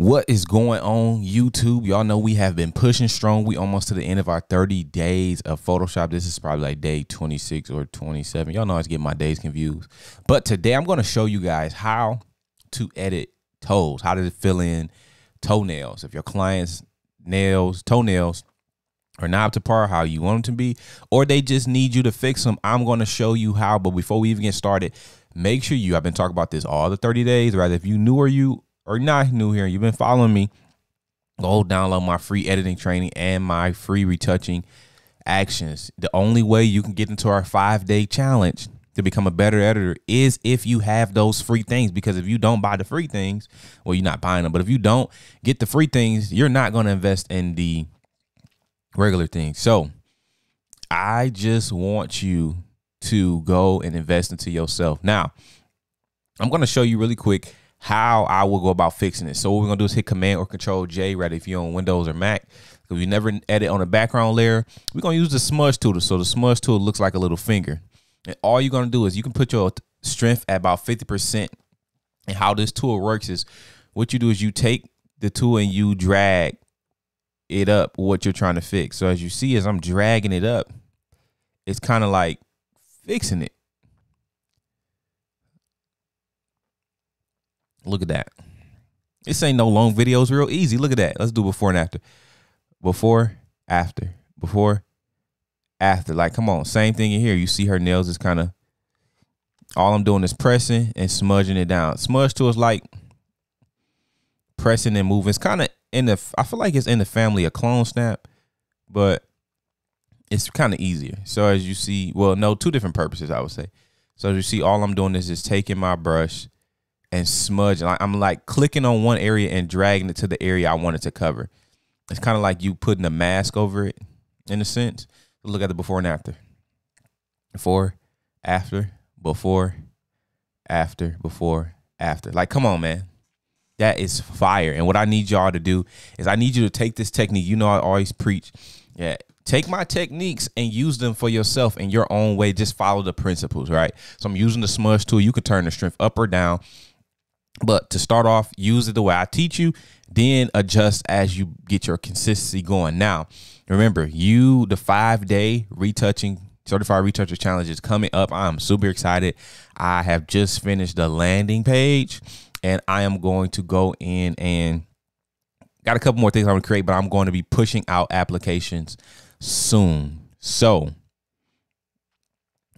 What is going on YouTube? Y'all know we have been pushing strong. We almost to the end of our 30 days of Photoshop. This is probably like day 26 or 27. Y'all know I was getting my days confused. But today I'm going to show you guys how to edit toes, how to fill in toenails. If your client's nails, toenails are not up to par how you want them to be, or they just need you to fix them, I'm going to show you how. But before we even get started, make sure you, I've been talking about this all the 30 days, right? If you new or you or not new here, you've been following me, go download my free editing training and my free retouching actions. The only way you can get into our five day challenge to become a better editor is if you have those free things. Because if you don't buy the free things, well, you're not buying them. But if you don't get the free things, you're not going to invest in the regular things. So I just want you to go and invest into yourself. Now, I'm going to show you really quick how I will go about fixing it. So what we're gonna do is hit Command or Control J, right? If you're on Windows or Mac, because we never edit on the background layer, we're gonna use the smudge tool. So the smudge tool looks like a little finger, and all you're gonna do is you can put your strength at about 50%. And how this tool works is, what you do is you take the tool and you drag it up what you're trying to fix. So as you see, as I'm dragging it up, it's kind of like fixing it. Look at that. This ain't no long videos, real easy. Look at that. Let's do before and after. Before, after, before, after. Like, come on. Same thing in here. You see her nails is kind of, all I'm doing is pressing and smudging it down. Smudge tool is like pressing and moving. It's kind of in the, I feel like it's in the family of clone stamp, but it's kind of easier. So as you see, well, no, two different purposes, I would say. So as you see, all I'm doing is just taking my brush and smudging. I'm like clicking on one area and dragging it to the area I wanted to cover. It's kind of like you putting a mask over it in a sense. Look at the before and after. Before, after, before, after, before, after. Like, come on, man. That is fire. And what I need y'all to do is I need you to take this technique. You know, I always preach. Yeah. Take my techniques and use them for yourself in your own way. Just follow the principles, right? So I'm using the smudge tool. You can turn the strength up or down. But to start off, use it the way I teach you, then adjust as you get your consistency going. Now, remember, you the five day retouching certified retoucher challenge is coming up. I'm super excited. I have just finished the landing page and I am going to go in and got a couple more things I want to create, but I'm going to be pushing out applications soon. So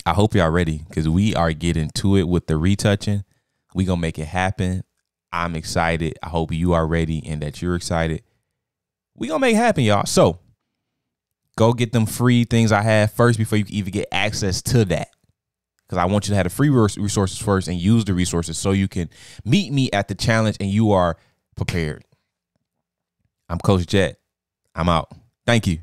I hope y'all ready because we are getting to it with the retouching. We gonna make it happen. I'm excited. I hope you are ready and that you're excited. We gonna make it happen, y'all. So go get them free things I have first before you even get access to that. Because I want you to have the free resources first and use the resources so you can meet me at the challenge and you are prepared. I'm Coach Jet. I'm out. Thank you.